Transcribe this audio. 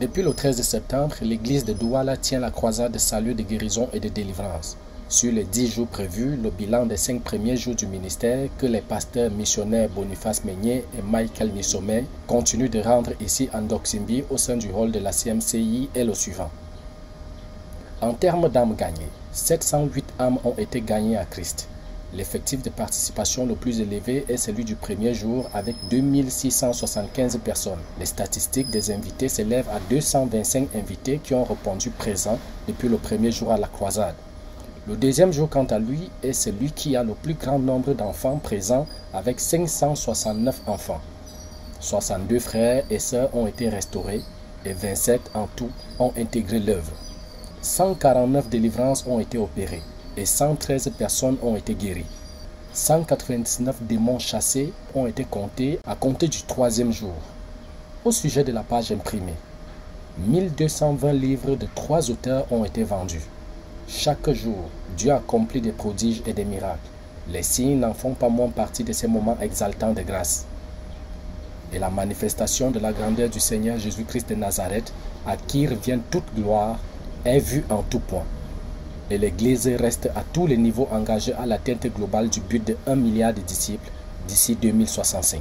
Depuis le 13 septembre, l'église de Douala tient la croisade de salut, de guérison et de délivrance. Sur les dix jours prévus, le bilan des cinq premiers jours du ministère que les pasteurs missionnaires Boniface Meignet et Michael Nissomé continuent de rendre ici en Doximbi au sein du rôle de la CMCI est le suivant. En termes d'âmes gagnées, 708 âmes ont été gagnées à Christ. L'effectif de participation le plus élevé est celui du premier jour avec 2675 personnes. Les statistiques des invités s'élèvent à 225 invités qui ont répondu présents depuis le premier jour à la croisade. Le deuxième jour, quant à lui, est celui qui a le plus grand nombre d'enfants présents avec 569 enfants. 62 frères et sœurs ont été restaurés et 27 en tout ont intégré l'œuvre. 149 délivrances ont été opérées et 113 personnes ont été guéries. 199 démons chassés ont été comptés à compter du troisième jour. Au sujet de la page imprimée, 1220 livres de trois auteurs ont été vendus. Chaque jour, Dieu accomplit des prodiges et des miracles. Les signes n'en font pas moins partie de ces moments exaltants de grâce. Et la manifestation de la grandeur du Seigneur Jésus-Christ de Nazareth, à qui revient toute gloire, est vue en tout point. Et l'Église reste à tous les niveaux engagée à l'atteinte globale du but de 1 milliard de disciples d'ici 2065.